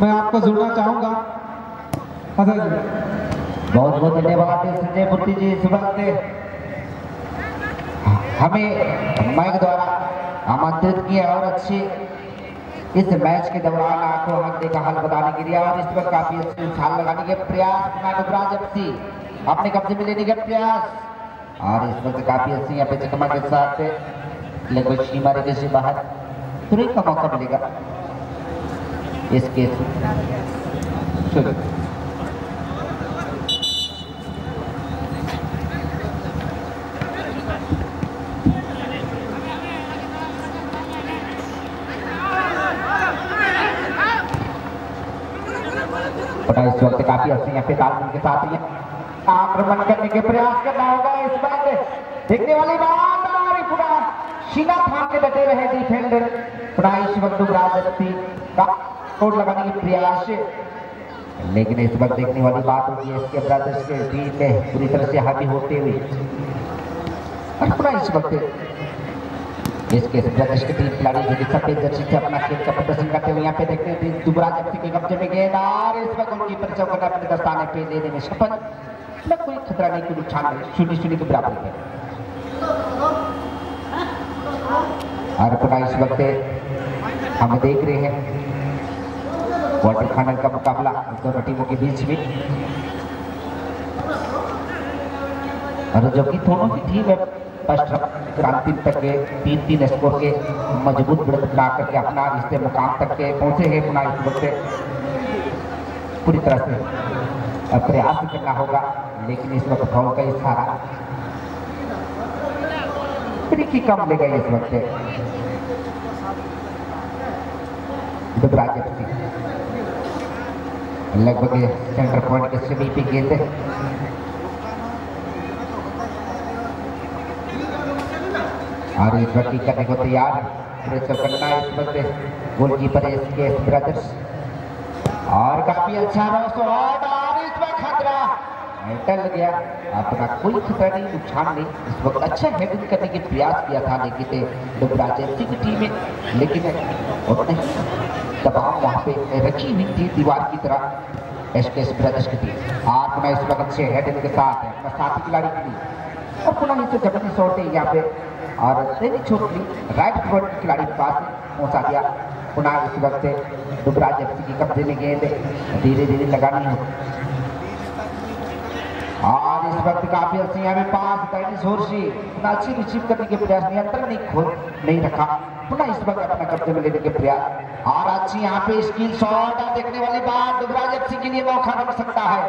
मैं आपको जुड़ना चाहूँगा। जी। बहुत बहुत धन्यवाद संजय मूर्ति जी वक्त हमें माइक द्वारा आमंत्रित किया और अच्छे इस मैच के दौरान आपको हक का हल बताने के लिए और इस पर काफ़ी अच्छे उछाल लगाने के प्रयास एफसी। अपने कब्जे में लेने के प्रयास। और इस वक्त काफ़ी अच्छी यहाँ पे चकमा के साथ, लेकिन सीमा रेखे से बाहर तुरंत का मौका मिलेगा। इस केस में। और इस वक्त काफ़ी अच्छी यहाँ पे तालमेल के साथ ही आक्रमण करने के प्रयास करना होगा इस बार। देखने वाली बात रही पूरा। सीना थाम के डटे रहे डिफेंडर पूरा इस वक्त का कोड लगाने के प्रयास लेकिन इस वक्त देखने वाली बात होगी, इसके ब्रदर्स के टीम में पूरी तरह से हावी होते हुए। पूरा इस वक्त इसके ब्रदर्स के टीम खिलाड़ी जो कि सफ़ेद जर्सी से अपना खेल का प्रदर्शन करते हुए यहाँ पे देखते हैं दुबराज एफसी के कब्जे में गेंद, और इस वक्त गोलकीपर चौकट अपने दस्ताने पे लेने में सफल। न कोई खतरा नहीं कोई नुकसान नहीं शून्य शून्य के बराबर है। और अपना इस वक्त हम देख रहे हैं क्वार्टर फाइनल का मुकाबला दोनों टीमों के बीच में और जो कि दोनों की टीम है क्रांति तक के तीन तीन स्कोर के मज़बूत बढ़त बना करके अपना रिश्ते मुकाम तक के पहुँचे हैं पुनः इस वक्त पूरी तरह से प्रयास करना होगा लेकिन इस वक्त फाउल का इशारा की कम लेगा इस वक्त दुबराज लगभग सेंटर पॉइंट के समीप गेंद और इस वक्त करने को तैयार प्रेसर करना इस वक्त गोलकीपर इसके ब्रदर्स और काफ़ी अच्छा शॉट और इस वक्त खतरा। टल गया, अपना कोई खतरा नहीं, नुकसान नहीं। इस वक्त अच्छा हेडिंग करने के प्रयास किया था, लेकिन डुबराज एफसी की टीम में लेकिन उतने दबाव वहाँ पे रखी हुई थी दीवार की तरह एस के एस ब्रदर्स की टीम और पुनः इस वक्त अच्छे हेडिंग के साथ है। अपना साथी खिलाड़ी की और पुनः इसे ज़बरदस्त शॉट है यहाँ पे। और तेरी छोटी राइट फुट खिलाड़ी के पास पहुँचा दिया। पुनः इस वक्त दुबराज एफ़ की कब्जे में गेंद धीरे धीरे लगानी हो। और इस वक्त काफ़ी अच्छी यहाँ में पास दैनिक जोरशी अच्छी रिसीव करने के प्रयास, नियंत्रण नहीं खोल, नहीं रखा। पुनः इस वक्त अपना कब्जे में लेने के प्रयास। और अच्छी यहाँ पे स्किल शॉट और देखने वाली बात, दुबराज एफ़ के लिए मौका बन सकता है।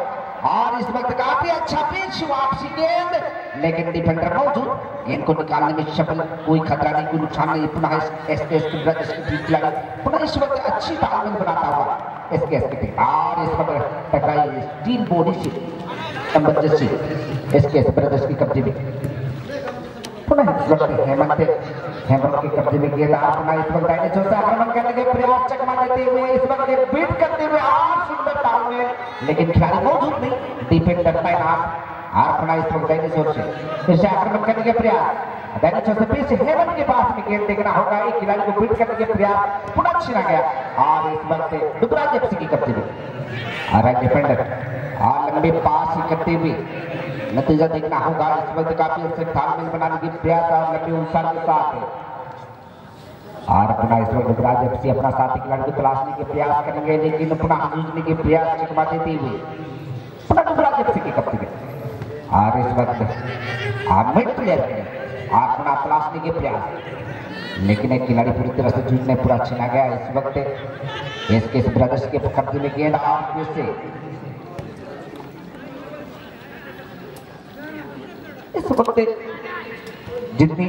और इस वक्त काफ़ी अच्छा पिच वापसी गेंद, लेकिन डिफेंडर मौजूद। इनको निकालने में सफल, कोई खतरा नहीं, कोई नुकसान नहीं, पुनः के पुनः इस वक्त अच्छी तालमेल बनाता हुआ एस के एस की और इस वक्त टकराई स्टील बॉडी से एमरजेंसी एस के ब्रदर्स की कब्जे में पुनः वक्त हेमंत हेमंत के कब्जे में गेंद अपना इस वक्त डायनेसोर से आक्रमण करने के प्रयास चकमा देते हुए इस वक्त बीट करते हुए आठ सुंदर तालमेल लेकिन खिलाड़ी मौजूद नहीं डिफेंडर तैनात इस वक्त डायनेसोर से फिर से आक्रमण करने के प्रयास। डायनेसोर से से हेमंत के पास में गेंद देखना होगा। एक खिलाड़ी को बीट करने के प्रयास पुनः छीना गया। और इस वक्त दुबराज एफसी की कब्जे में। और डिफेंडर और लंबे पास करते हुए नतीजा देखना होगा। इस वक्त काफ़ी अच्छे तालमेल बनाने की प्रयास और लंबे उनसार के साथ है। और पुनः इस वक्त युवराज एफ़ अपना साथी खिलाड़ी को तलाशने के प्रयास करेंगे, लेकिन पुनः जूझने के प्रयास चकमा देते हुए पुनः युवराज एफ़ के कब्जे और इस वक्त आप मिड प्लेयर आप पुनः तलाशने के प्रयास लेकिन एक खिलाड़ी पूरी तरह से जूझने पूरा छीना गया। इस वक्त इसके इस ब्रदर्स के कब्जे में गेंद और फिर से। इस वक्त जितनी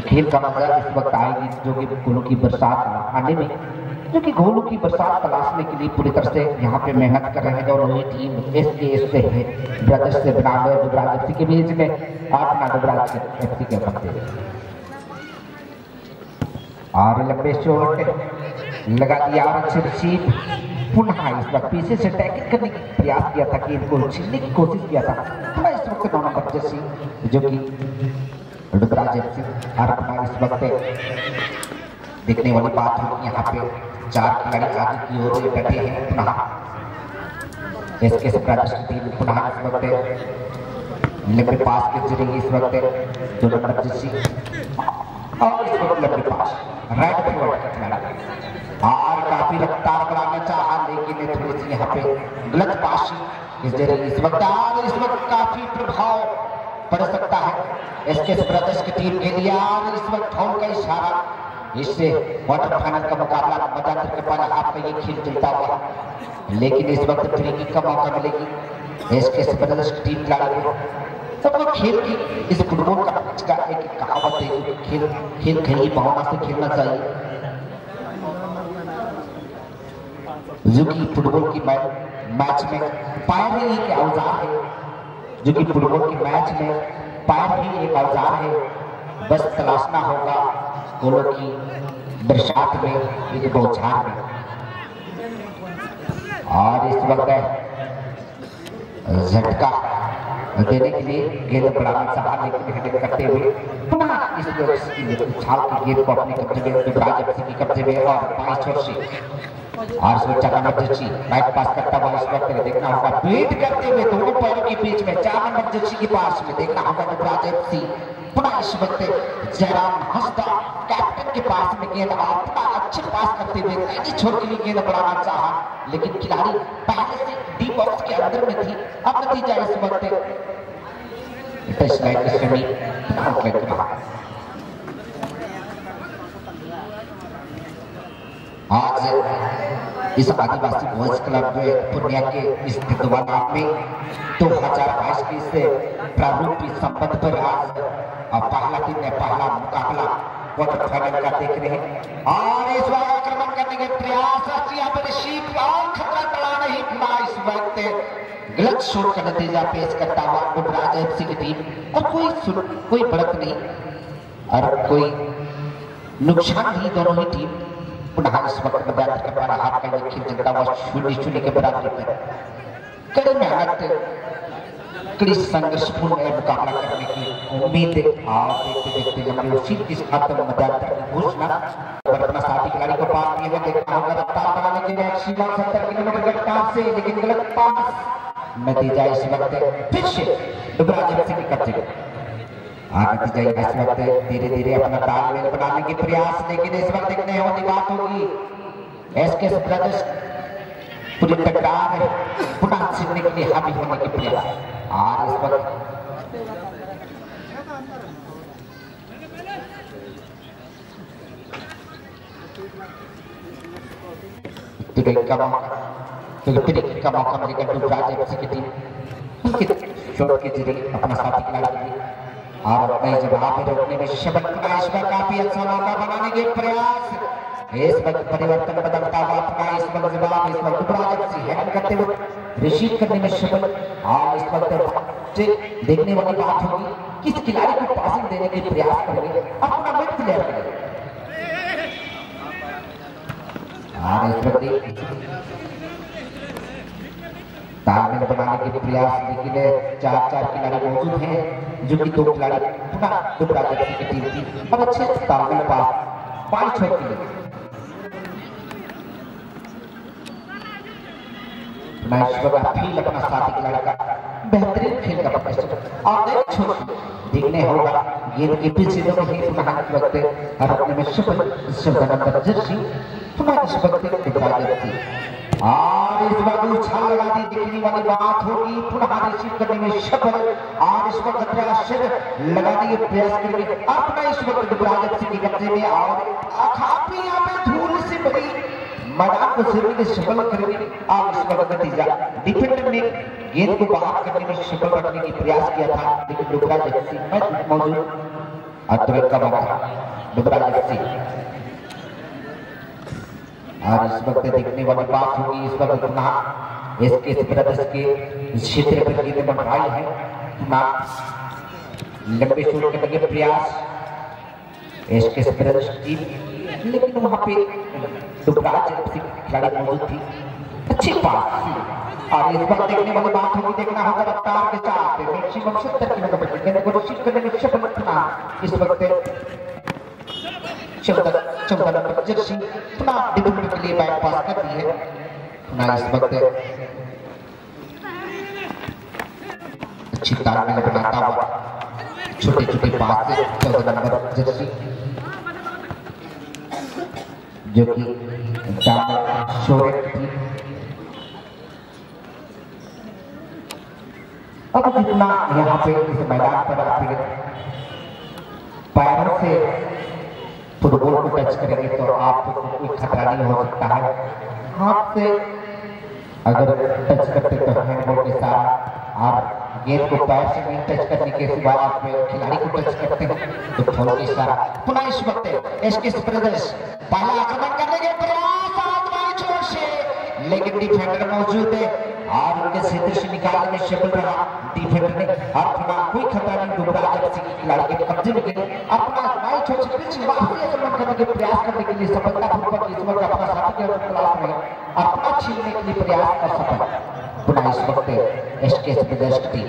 खेल का मज़ा इस वक्त आएगी, जो कि गोलों की बरसात आने में जो कि गोलों की बरसात तलाशने के लिए पूरी तरह से यहाँ पे मेहनत कर रहे हैं दोनों ही टीम एस के एस से है, ब्रदर्स से बना हुए दुबराज एफ़ के बीच में अपना दुबराज एफ़ के बनते और लंबे शॉट, लगा दिया और अच्छे रिसीव पुनः इस वक्त पीछे से टैकल करने की प्रयास किया था कि इनको छीनने की कोशिश किया था। पुनः इस वक्त दोनों बच्चे सिंह, जो कि रुद्राज एफ़ और अपना इस वक्त देखने वाली बात होगी यहाँ पे चार खिलाड़ी आगे की ओर डटे हैं पुनः। ब्रदर्स की टीम पुनः इस वक्त लंबे पास के ज़रिए इस वक्त जो नंबर जर्सी और इस वक्त लंबे पास राइट फॉरवर्ड का खिलाड़ी और काफ़ी रफ्तार बढ़ाना चाहा लेकिन थोड़ी सी यहाँ पे गलत पास इस ज़रिए इस वक्त, और इस वक्त काफ़ी प्रभाव पड़ सकता है। इसके ब्रदर्स की टीम के लिए, और इस वक्त फाउल का इशारा इससे क्वार्टर फाइनल का मुकाबला मज़ा के पास आपका ये खेल चलता हुआ। लेकिन इस वक्त फ्री किक का मौका मिलेगी। इसके ब्रदर्स की टीम खिलाड़ी। सबको खेल की, इस फुटबॉल का का एक कहावत है खेल खेल खेली भावना से खेलना चाहिए। जो कि फुटबॉल की मैच में पैर ही एक औज़ार है। जो कि फुटबॉल की मैच में पायर ही एक औज़ार है। बस तलाशना होगा गोलों की बरसात में, एक बौछार में। और इस वक्त झटका देने के लिए गेंद बढ़ाना चाहा लेकिन हेडिंग करते हुए इस उछाल की गेंद को अपने कब्जे में युवराज के कब्जे में और पाँच बाईस वर्षीय और चार नंबर जर्सी बैक पास करता हुआ इस वक्त देखना होगा। वेट करते हुए दोनों पैरों के बीच में, चार नंबर जर्सी के पास में देखना होगा युवराज एफसी पुनः इस वक्त जयराम हंसदा, कैप्टन के पास में गेंद आता अच्छे पास करते हुए पहली छोड़ के लिए गेंद बढ़ाना चाहा, लेकिन खिलाड़ी पहले से डी बॉक्स के अंदर में थी। अब नतीजा इस वक्त टच लाइन के समीप आउटलेट रहा आज इस आदिवासी बॉयज़ क्लब पूर्णिया के इस तत्वाधान में 2022 के इस प्रारूपी संबंध पर आज पहला दिन है, पहला मुकाबला। क्वार्टर फाइनल का देख रहे हैं। और इस बार आक्रमण करने के प्रयास यहाँ पर शीप और खतरा टला नहीं खुला इस वक्त। गलत शोट का नतीजा पेश करता हुआ गुजरात एफसी की टीम। और कोई कोई बढ़त नहीं। और कोई नुकसान नहीं, दोनों ही टीम। पुनः इस वक्त मैदान के पर हाथ का ये खेल चलता हुआ शून्य शून्य के बराबर में कड़ी मेहनत कड़ी संघर्षपूर्ण मुकाबला करने की उम्मीद और देखते देखते जब उसी के मैदान की घोषणा पर अपना साथी खिलाड़ी को पास किए हुए देखना होगा रफ्तार बनाने के लिए सीमा सत्तर किलोमीटर के रफ्तार से लेकिन गलत पास नतीजा इस वक्त फिर से युवराज की कब्जे आगे नतीजा इस वक्त धीरे धीरे अपना तालमेल बनाने के प्रयास लेकिन इस वक्त देखने होने बात होगी। एसके ब्रदर्स पूरी पुनः छीनने के लिए हावी होने के प्रयास। और इस वक्त का का मौका मिलेगा। युवराज एफसी की टीम उनके शॉट के ज़रिए और अपने जवाब में रोकने में शबन का काफ़ी अच्छा मौका बनाने के प्रयास इस वक्त परिवर्तन बदलता हुआ अपना इस वक्त जवाब, इस वक्त युवराज एफसी हैंड करते हुए रिसीव करने में शबन और इस वक्त से देखने वाली बात होगी। किस खिलाड़ी को पासिंग देने के प्रयास करेंगे? अपना मिड प्लेयर करेंगे और इस वक्त तालमेल बनाने के प्रयास लेकिन चार चार खिलाड़ी मौजूद हैं, जो कि दो खिलाड़ी पुनः दुबरा व्यक्ति की टीम थी और अच्छे तालमेल पास पाँच छह के लिए। फील अपना साथी खिलाड़ी का बेहतरीन खेल का प्रदर्शन और एक छोटी देखने होगा। गेंद के पीछे जो ही, पुनः वक्त और अपने में सफल नंबर जर्सी, पुनः इस वक्त दुबरा व्यक्ति और इस बार उछाल लगा दी देखने वाली बात होगी। पुनः रिसीव करने में सफल और इस वक्त प्रयास लगाने के प्रयास करेंगे अपना इस वक्त युवराज सिंह के कब्जे में और काफ़ी यहाँ पे धूल से बड़ी मैदान को के सफल करेंगे और इस वक्त नतीजा डिफेंडर ने गेंद को बाहर करने में सफल रखने की प्रयास किया था। लेकिन युवराज सिंह मैच मौजूद। अद्वैत का मौका। युवराज सिंह और इस वक्त देखने वाली बात होगी, इस वक्त पुनः इसके ब्रदर्स के क्षेत्र पर गेंद बढ़ाई है। पुनः लंबे शोर करने के प्रयास। इसके ब्रदर्स टीम लेकिन वहाँ पे दुबराज खिलाड़ी मौजूद थी। अच्छे पास और इस वक्त देखने वाली बात होगी, देखना होगा रफ्तार के साथ। मैक्सिमम सत्तर किलोमीटर गेंद को रिसीव करने में सफल इस वक्त शब्द चौदह नंबर जर्सी पुनः डिफेंडर के लिए बैक पास कर दी है पुनः इस वक्त अच्छी तालमेल बनाता हुआ। छोटे छोटे पास से चौदह नंबर जर्सी जो कि अब जितना यहाँ पे इस मैदान पर अपने पैरों से फुटबॉल को टच करेंगे तो आपको कोई खतरा नहीं हो सकता है। हाथ से अगर टच करते तो हैंडबॉल के साथ। आप गेंद को पैर से नहीं टच करने के सिवा आप खिलाड़ी को टच करते हैं तो फॉलो के इशारा पुनः इस वक्त एस के ब्रदर्स पहला आक्रमण करने के प्रयास आजमाई छोर से। लेकिन डिफेंडर मौजूद है। और उनके क्षेत्र से निकालने में सफल रहा डिफेंडर ने अपना कोई खतरा नहीं डुबरा जब से खिलाड़ी के कब्जे में गए, अपना छोर से पिच वापसी आक्रमण करने के प्रयास करने के लिए सफलतापूर्वक इस वक्त अपना साथी के खिलाफ में अपना छीनने के लिए प्रयास कर सफल। पुनः इस वक्त एस के प्रदेश की टीम,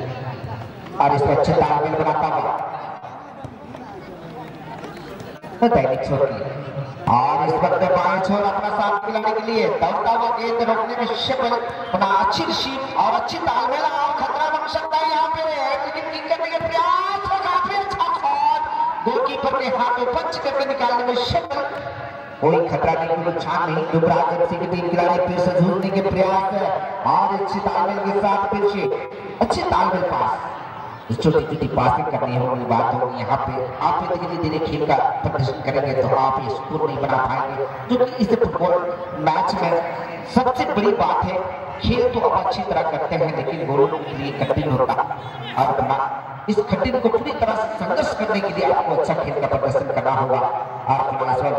और इस अच्छे तालमेल बनाता हुआ, दैनिक की और इस वक्त बाएँ छोर अपना साथ खिलाने के लिए दौड़ता हुआ गेंद रोकने में सफल पुनः अच्छी रिसीव और अच्छी तालमेल और खतरा बन सकता है यहाँ पे लेकिन किक करने के प्रयास और काफ़ी अच्छा शॉट गोलकीपर के हाथों पंच करके निकालने में सफल कोई खतरा नहीं कोई नुकसान नहीं युवराज एफसी की टीम खिलाड़ी फिर से जूझने के प्रयास है और अच्छी तालमेल के साथ फिर से अच्छे तालमेल पास। छोटी छोटी पासिंग करनी होगी बात होगी यहाँ पे। आप धीरे धीरे खेल का प्रदर्शन करेंगे तो आप ये स्कोर नहीं बना पाएँगे। जो इस फुटबॉल मैच में सबसे बड़ी बात है, खेल तो आप अच्छी तरह करते हैं, लेकिन गोलों के लिए कठिन होता और इस कठिन को पूरी तरह से संघर्ष करने के लिए आपको अच्छा खेल का प्रदर्शन करना होगा। आप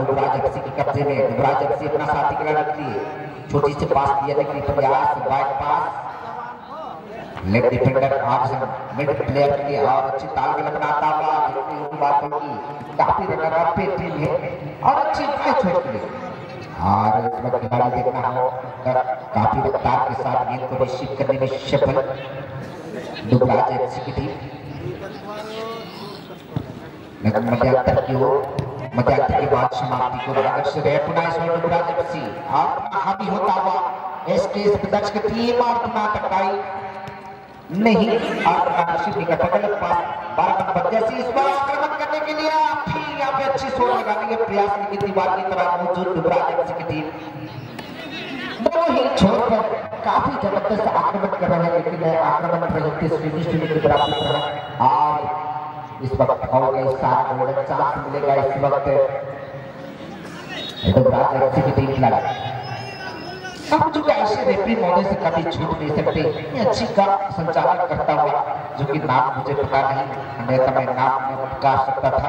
युवराज एफसी के कब्जे में, युवराज एफसी अपना साथी के लिए छोटी सी पास दिया कि प्रयास बैक पास लेफ़्ट डिफेंडर आज मिड प्लेयर के लिए और अच्छी तालमेल बनाता हुआ देखने की बात होगी। काफ़ी रनर अप पे टीम है और अच्छी मैच हो के और इस वक्त खिलाड़ी देखना हो। काफ़ी रफ्तार के साथ गेंद को रिसीव करने में सफल दुबराज एफसी की टीम लेकिन मध्यांतर की ओर मध्यांतर के बाद समाप्ति को आदर्श रहे पुनः इस वक्त दुबराज एफसी और हावी होता हुआ एसके दक्ष की टीम और पुनः टकराई नहीं। का जैसे इस आक्रमण करने के लिए फिर यहाँ पे अच्छी सोच लगाने के प्रयास दीवार की तरह मौजूद की दोनों ही काफ़ी ज़बरदस्त आक्रमण कर रहे हैं। लेकिन आक्रमण शून्य के बराबर कर रहे और इस वक्त का साथ गोल्डन चांस मिलेगा इस वक्त। की टीम अब जो ऐसे रेफरी महोदय से कभी छूट नहीं सकते। अच्छी का संचालन करता हुआ, जो कि नाम मुझे पता नहीं। अन्यथा मैं नाम में पुकार सकता था।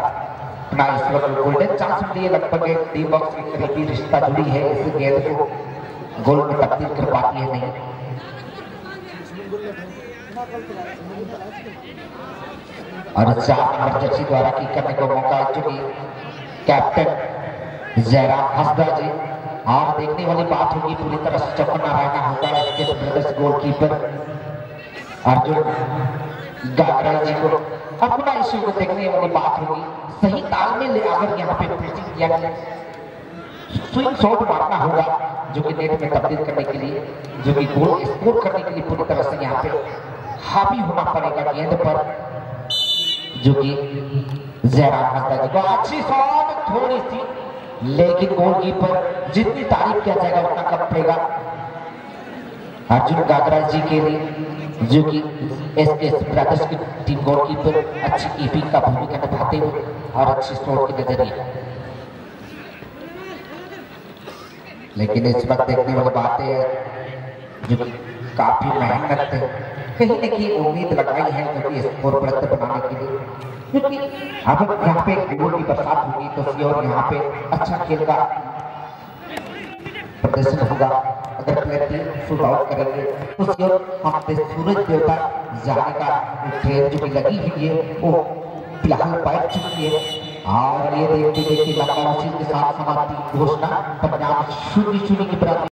अपना वक्त गोल्डन चांस लिए लगभग एक डी बॉक्स के करीबी रिश्ता जुड़ी है। इस गेंद को गोल में तब्दील कर पाती है नहीं। और चार नंबर द्वारा की करने को मौका जो कि कैप्टन जयराम हसदा जी और देखने वाली बात होगी, पूरी तरह से चौकन्ना रहना होगा इसके ब्रदर्स गोलकीपर अर्जुन गागरा जी को अपना इश्यू को देखने वाली बात होगी। सही तालमेल अगर यहाँ पे प्रेसिंग किया गया। स्विंग शॉट मारना होगा, जो कि नेट में तब्दील करने के लिए, जो कि गोल स्कोर करने के लिए पूरी तरह से यहाँ पे हावी होना पड़ेगा गेंद पर, जो कि जयराम हंसदा जी को। अच्छी शॉट थोड़ी सी लेकिन गोलकीपर जितनी तारीफ़ किया जाएगा, उतना कम पड़ेगा अर्जुन गागरा जी के लिए, जो कि एस एस ब्रदर्स की टीम गोलकीपर, अच्छी कीपिंग का भूमिका निभाते हुए और अच्छी शॉट के नज़रिए। लेकिन इस वक्त देखने वाली बातें है, जो काफ़ी मेहनत कहीं न कहीं उम्मीद लगाई है जो कि स्कोर बेहतर बनाने के लिए। क्योंकि अब यहाँ पे गोल की बरसात होगी तो श्योर यहाँ पे अच्छा खेल का प्रदर्शन होगा। अगर प्लेयर टीम फुल आउट करेंगे तो श्योर हम पे सूरज देवता जाने का ट्रेन जो लगी हुई है, वो फ़िलहाल बैठ चुकी है। और ये देखते देखते लखनऊ के साथ समाप्ति घोषणा। पंजाब शून्य शून्य की बराबरी